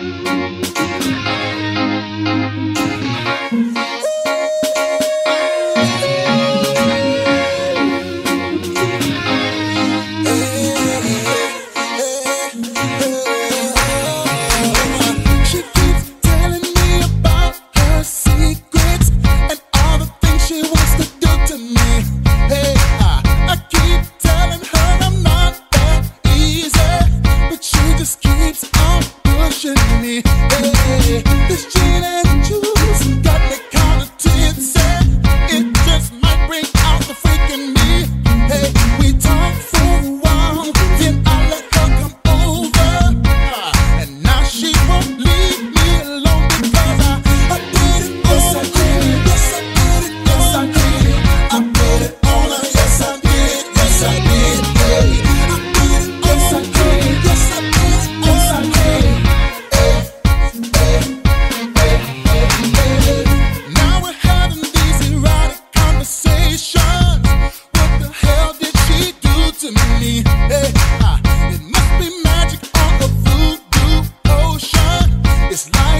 Música